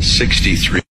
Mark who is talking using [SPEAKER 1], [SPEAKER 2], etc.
[SPEAKER 1] 63